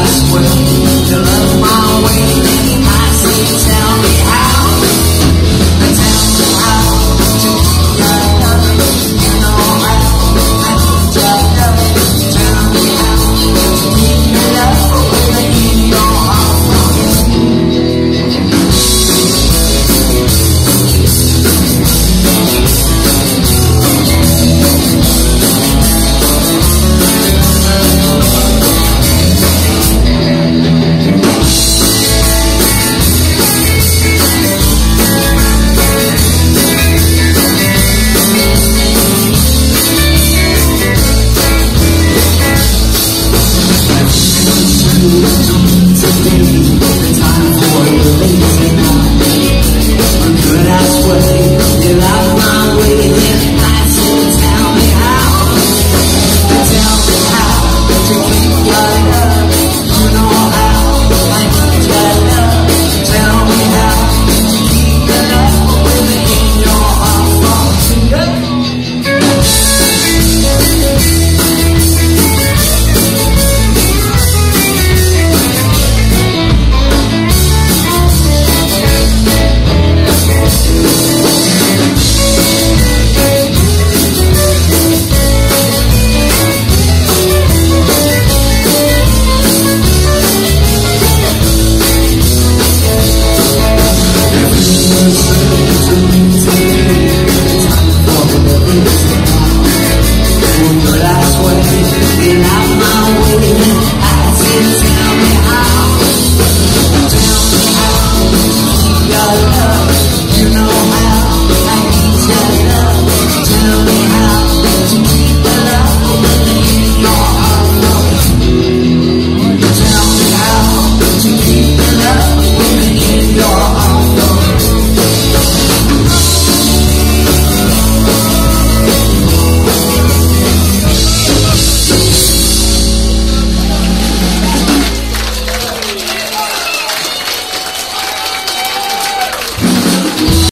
this world to love my way. I say, tell This is the time for the latest and I'm